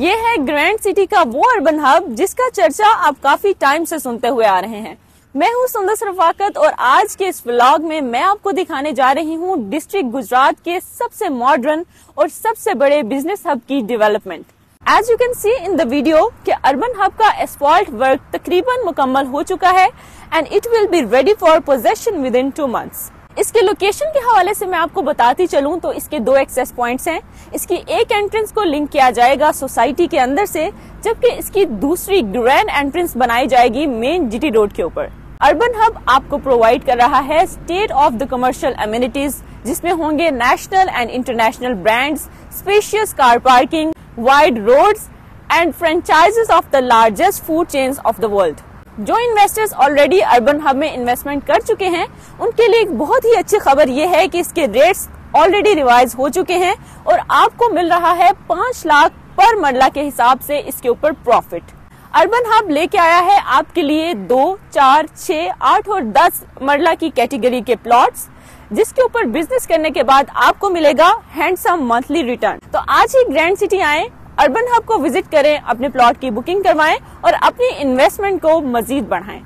ये है grand city का वो अर्बन हब जिसका चर्चा आप काफ़ी टाइम से सुनते हुए आ रहे हैं। मैं हूँ सुंदर रफाकत और आज के इस व्लॉग में मैं आपको दिखाने जा रही हूँ डिस्ट्रिक्ट गुजरात के सबसे मॉडर्न और सबसे बड़े बिज़नेस हब की development as you can see in the video कि अर्बन हब का एसफॉल्ट वर्क तकरीबन मुकम्मल हो चुका है and it will be ready for possession within two two months इसके लोकेशन के हवाले से मैं आपको बताती चलूँ तो इसके दो एक्सेस पॉइंट्स हैं। इसकी एक एंट्रेंस को लिंक किया जाएगा सोसाइटी के अंदर से, जबकि इसकी दूसरी ग्रैंड एंट्रेंस बनाई जाएगी मेन जीटी रोड के ऊपर। अर्बन हब आपको प्रोवाइड कर रहा है state of the commercial amenities जिसमें होंगे national and international brands spacious car parking wide roads and franchises of the largest food chains of the world जो इन्वेस्टर्स ऑलरेडी अर्बन हब में investment कर चुके हैं, उनके लिए एक बहुत ही अच्छी खबर ये है कि इसके रेट्स ऑलरेडी रिवाइज हो चुके हैं और आपको मिल रहा है पाँच लाख पर मरला के हिसाब से इसके ऊपर प्रॉफिट अर्बन हब लेके आया है आपके लिए दो, चार, छह, आठ और दस मरला की कैटेगरी के प्लॉट्स जिसके ऊपर बिज़नेस करने के बाद आपको मिलेगा हैंडसम मंथली रिटर्न तो आज ही ग्रैंड सिटी आए अर्बन हब को विज़िट करें, अपने प्लॉट की बुकिंग करवाएँ और अपनी इन्वेस्टमेंट को मजीद बढ़ाएँ।